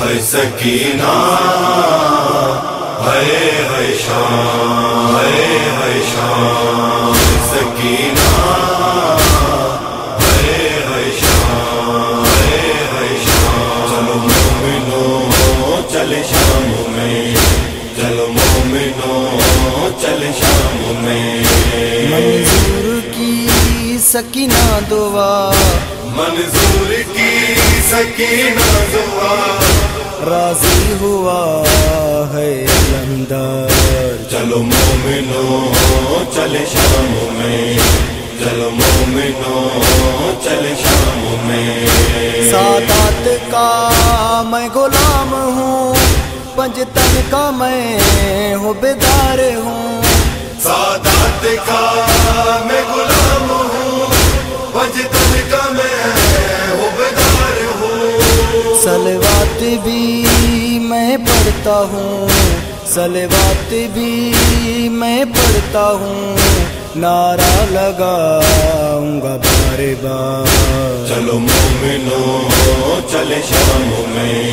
ہے سکینہ ہے ہے شام ہے ہے شام ہے سکینہ ہے ہے شام ہے ہے شام چلو مومنو چل شام میں۔ چلو مومنو چل شام میں۔ منظور کی سکینہ دعا۔ منظور کی سکینہ دعا۔ راضی ہوا ہے لندر چلو مومنو چل شام میں۔ چلو مومنو چل شام میں۔ سادات کا میں غلام ہوں پنجتن کا میں ہوں بیدار ہوں۔ سادات کا سلوات بھی میں پڑھتا ہوں سلوات بھی میں پڑھتا ہوں نعرہ لگاؤں گا بار بار۔ چلو مومنو چل شام میں۔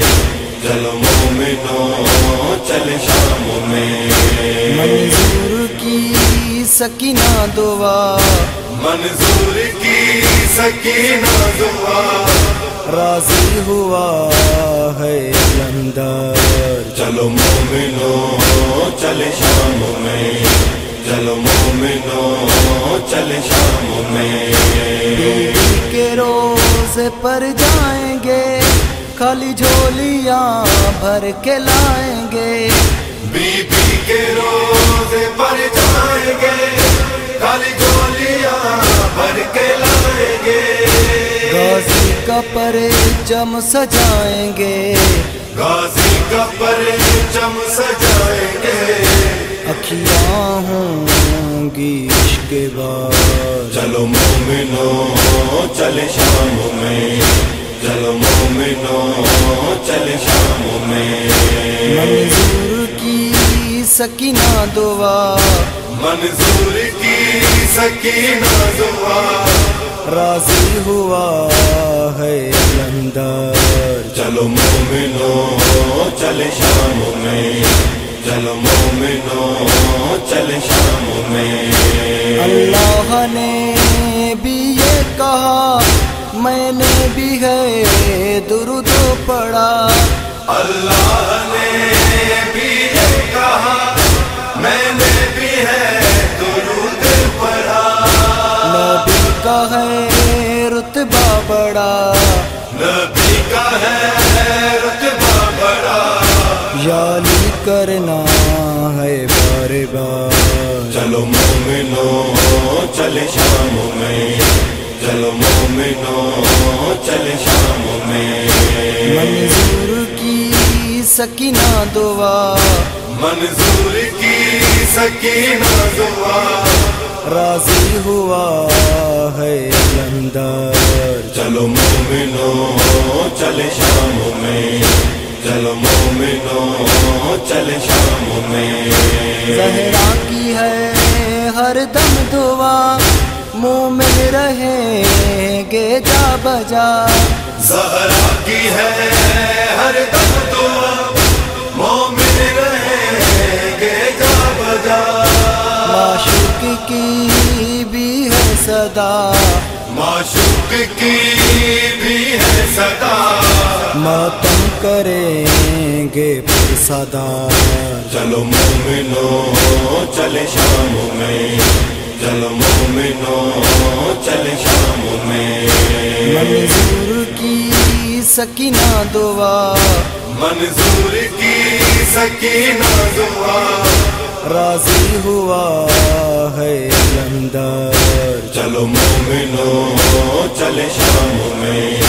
چلو مومنو چل شام میں۔ منظور کی سکینہ دعا۔ منظور کی سکینہ دعا۔ راضی ہوا ہے لندر چلو مومنو چل شام میں۔ چلو مومنو چل شام میں۔ کے روز پر جائیں گے خالی جھولیاں بھر کے لائیں گے۔ بی بی کے روز پر جائیں گے۔ پرچم سجائیں گے۔ غازی کا پرچم سجائیں گے۔ اکھیاں ہوں گی عشق بار چلو مومنو چل شام میں۔ چلو مومنو چل شام میں۔ منظور کی سکینہ دعا۔ منظور کی سکینہ دعا۔ راضی ہوا ہے لندر چلو مومنو چل شام میں۔ چلو مومنو چل شام میں۔ اللہ نے بھی یہ کہا میں نے بھی ہے درود پڑا اللہ نے بھی یہ کہا میں نے بھی ہے درود پڑھا۔ نبی کا ہے رتبہ بڑا یالی کرنا ہے بار بار چلو مومنو چل شام میں۔ چلو مومنو چل شام میں۔ منظور کی سکینہ دعا۔ منظور کی سکینہ دعا۔ راضی ہوا ہے لندر چلو مومنو چل شام میں۔ چلو مومنو چل شام میں۔ زہرا کی ہے ہر دم دعا مومن رہیں گے جا بجا۔ زہرا کی ہے ہر دم دعا مومن رہیں گے جا بجا۔ معشوق کی بھی ہے صدا۔ معشوق کی بھی ہے صدا۔ ماتم کریں گے پر صدا چلو مومنو چل شام میں۔ چلو مومنو چل شام میں۔ منظور کی سکینہ دعا۔ منظور کی سکینہ دعا۔ راضی ہوا ہے لندر چلو مومنو چلے شام میں۔